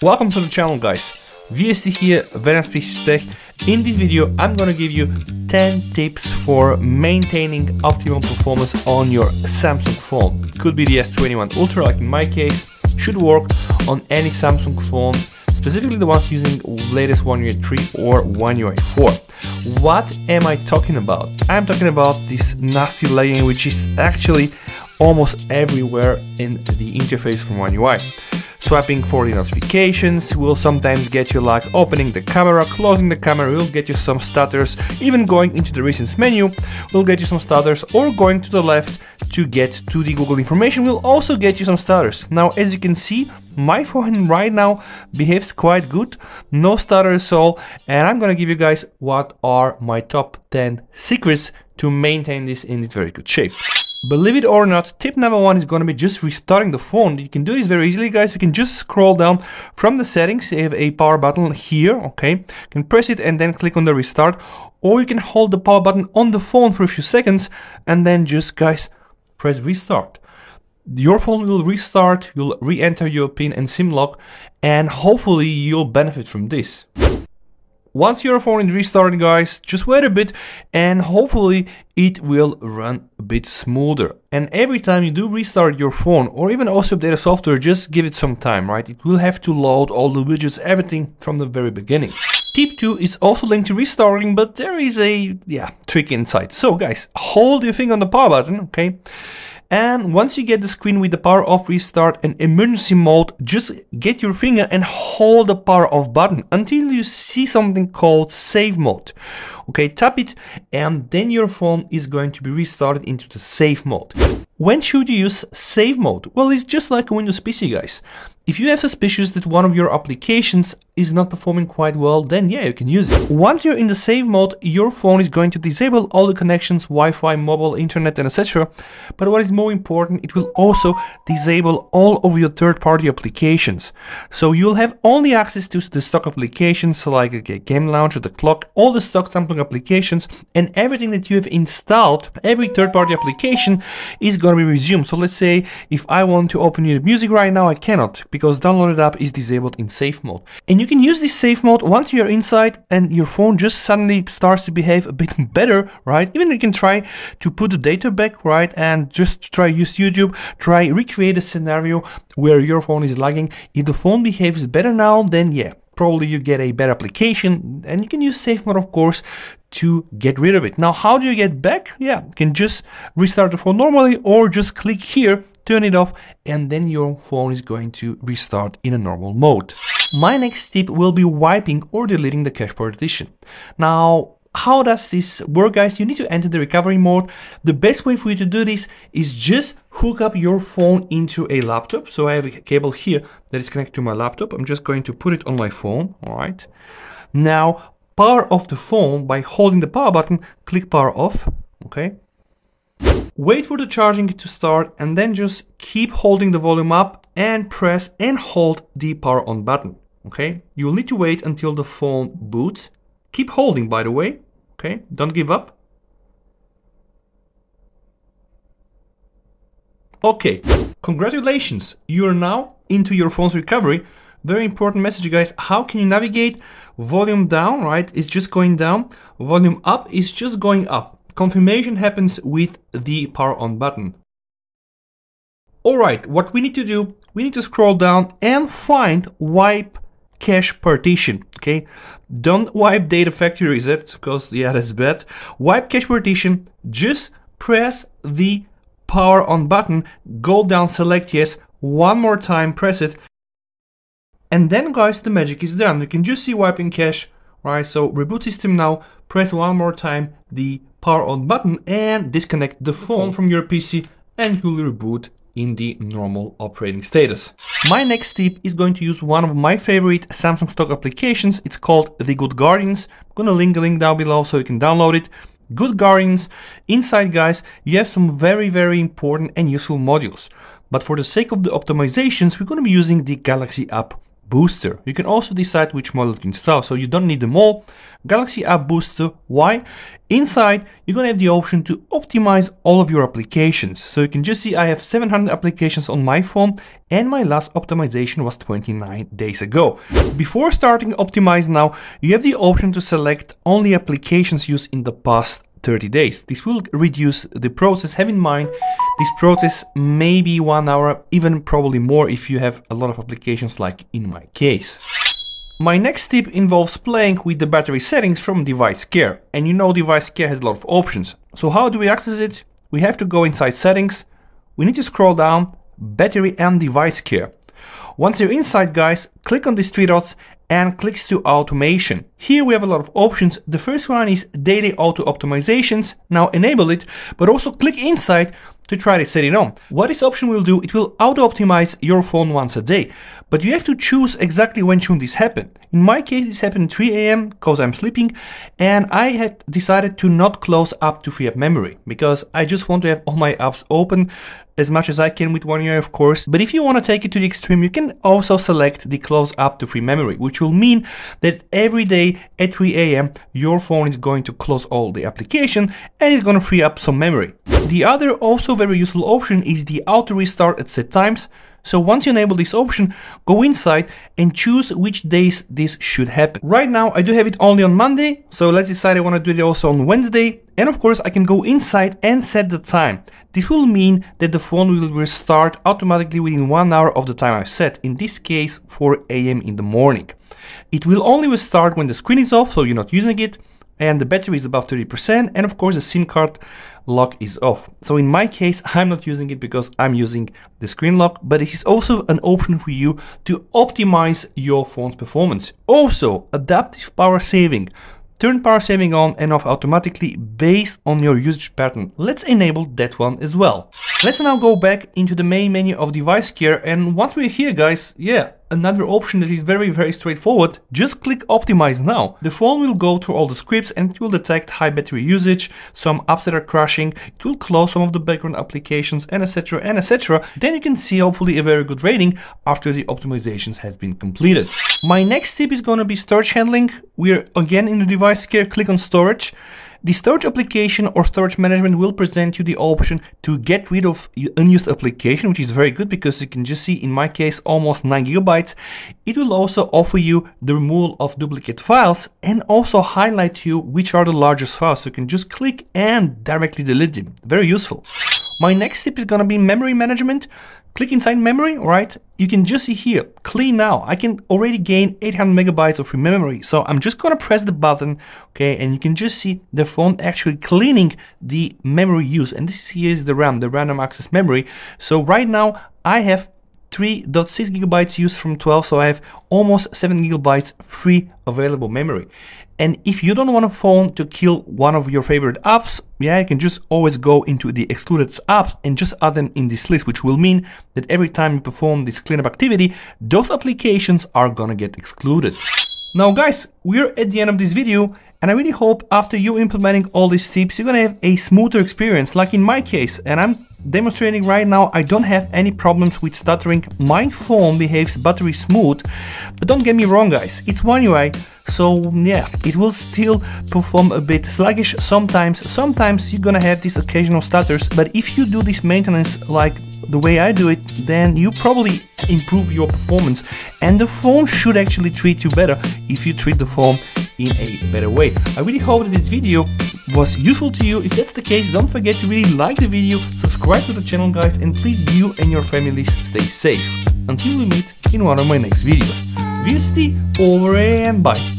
Welcome to the channel guys. VST here, Velian Speaks Tech. In this video I'm gonna give you 10 tips for maintaining optimal performance on your Samsung phone. Could be the S21 Ultra like in my case, should work on any Samsung phone, specifically the ones using latest One UI 3 or One UI 4. What am I talking about? I'm talking about this nasty lagging which is actually almost everywhere in the interface from One UI. Swapping for the notifications will sometimes get you like opening the camera, closing the camera will get you some stutters, even going into the recents menu will get you some stutters, or going to the left to get to the Google information will also get you some stutters. Now, as you can see, my phone right now behaves quite good, no stutters at all, and I'm gonna give you guys what are my top 10 secrets to maintain this in its very good shape. Believe it or not, tip number one is going to be just restarting the phone. You can do this very easily, guys. You can just scroll down from the settings. You have a power button here, okay? You can press it and then click on the restart. Or you can hold the power button on the phone for a few seconds and then just, guys, press restart. Your phone will restart, you'll re-enter your PIN and SIM lock, and hopefully you'll benefit from this. Once your phone is restarted guys, just wait a bit and hopefully it will run a bit smoother. And every time you do restart your phone or even also update a software, just give it some time, right? It will have to load all the widgets, everything from the very beginning. Tip 2 is also linked to restarting, but there is a, yeah, trick inside. So guys, hold your finger on the power button, okay? And once you get the screen with the power off restart and emergency mode, just get your finger and hold the power off button until you see something called safe mode. Okay, tap it and then your phone is going to be restarted into the safe mode. When should you use safe mode? Well, it's just like a Windows PC, guys. If you have suspicions that one of your applications is not performing quite well, then yeah, you can use it. Once you're in the safe mode, your phone is going to disable all the connections, Wi-Fi, mobile, internet, and etc. But what is more important, it will also disable all of your third-party applications. So you'll have only access to the stock applications like a game launcher, the clock, all the stock Samsung applications, and everything that you have installed, every third-party application is going to be resumed. So let's say if I want to open your music right now, I cannot because downloaded app is disabled in safe mode. And you can use this safe mode once you're inside and your phone just suddenly starts to behave a bit better, right? Even you can try to put the data back, right? And just try use YouTube, try recreate a scenario where your phone is lagging. If the phone behaves better now, then yeah, probably you get a better application and you can use safe mode of course to get rid of it. Now how do you get back? Yeah, you can just restart the phone normally or just click here turn it off, and then your phone is going to restart in a normal mode. My next tip will be wiping or deleting the cache partition. Now, how does this work guys? You need to enter the recovery mode. The best way for you to do this is just hook up your phone into a laptop. So I have a cable here that is connected to my laptop. I'm just going to put it on my phone, all right? Now, power off the phone by holding the power button, click power off, okay? Wait for the charging to start and then just keep holding the volume up and press and hold the power on button. Okay, you'll need to wait until the phone boots. Keep holding by the way, okay, don't give up. Okay, congratulations, you are now into your phone's recovery. Very important message guys, how can you navigate? Volume down, right, is just going down. Volume up is just going up. Confirmation happens with the power on button. Alright, what we need to do, we need to scroll down and find wipe cache partition, okay? Don't wipe data factory reset, because yeah, that's bad. Wipe cache partition, just press the power on button, go down, select yes, one more time, press it, and then guys, the magic is done. You can just see wiping cache, right? So reboot system now, press one more time the power on button and disconnect the phone from your PC and you'll reboot in the normal operating status. My next tip is going to use one of my favorite Samsung stock applications. It's called The Good Guardians. I'm gonna link the link down below so you can download it. Good Guardians. Inside, guys, you have some very, very important and useful modules. But for the sake of the optimizations, we're gonna be using the Galaxy App Booster. You can also decide which model to install, so you don't need them all. Galaxy App Booster. Why? Inside, you're gonna have the option to optimize all of your applications. So you can just see I have 700 applications on my phone and my last optimization was 29 days ago. Before starting Optimize now, you have the option to select only applications used in the past 30 days. This will reduce the process. Have in mind, this process may be one hour, even probably more if you have a lot of applications like in my case. My next tip involves playing with the battery settings from device care. And you know device care has a lot of options. So how do we access it? We have to go inside settings. We need to scroll down, battery and device care. Once you're inside guys, click on these three dots and clicks to automation. Here we have a lot of options. The first one is daily auto optimizations. Now enable it, but also click inside to try to set it on. What this option will do, it will auto-optimize your phone once a day, but you have to choose exactly when should this happen. In my case, this happened 3 a.m. because I'm sleeping, and I had decided to not close up to free up memory, because I just want to have all my apps open as much as I can with one UI, of course. But if you want to take it to the extreme, you can also select the close up to free memory, which will mean that every day at 3 a.m. your phone is going to close all the application and it's going to free up some memory. The other also very useful option is the auto restart at set times. So once you enable this option, go inside and choose which days this should happen. Right now, I do have it only on Monday, so let's decide I want to do it also on Wednesday. And of course, I can go inside and set the time. This will mean that the phone will restart automatically within one hour of the time I've set, in this case 4 am in the morning. It will only restart when the screen is off, so you're not using it, and the battery is above 30% and of course the SIM card lock is off. So in my case I'm not using it because I'm using the screen lock but it is also an option for you to optimize your phone's performance. Also adaptive power saving. Turn power saving on and off automatically based on your usage pattern. Let's enable that one as well. Let's now go back into the main menu of device care and once we're here guys, yeah, another option that is very very straightforward, just click optimize now. The phone will go through all the scripts and it will detect high battery usage, some apps that are crashing, it will close some of the background applications and etc and etc. Then you can see hopefully a very good rating after the optimizations has been completed. My next tip is going to be storage handling. We're again in the device care, click on storage. The storage application or storage management will present you the option to get rid of unused application, which is very good because you can just see in my case almost 9 gigabytes. It will also offer you the removal of duplicate files and also highlight you which are the largest files. So you can just click and directly delete them. Very useful. My next tip is going to be memory management. Click inside memory, right? You can just see here, clean now. I can already gain 800 megabytes of free memory. So I'm just gonna press the button, okay? And you can just see the phone actually cleaning the memory use. And this is here is the RAM, the random access memory. So right now I have 3.6 gigabytes used from 12, so I have almost 7 gigabytes free available memory. And if you don't want a phone to kill one of your favorite apps, yeah, you can just always go into the excluded apps and just add them in this list, which will mean that every time you perform this cleanup activity, those applications are gonna get excluded. Now guys, we're at the end of this video and I really hope after you implementing all these tips, you're gonna have a smoother experience like in my case and I'm demonstrating right now I don't have any problems with stuttering. My phone behaves buttery smooth, but don't get me wrong guys, it's One UI, so yeah, it will still perform a bit sluggish sometimes. Sometimes you're gonna have these occasional stutters, but if you do this maintenance like the way I do it, then you probably improve your performance and the phone should actually treat you better if you treat the phone in a better way. I really hope that this video was useful to you. If that's the case, don't forget to really like the video, subscribe to the channel guys, and please you and your families stay safe. Until we meet in one of my next videos. VST over and bye.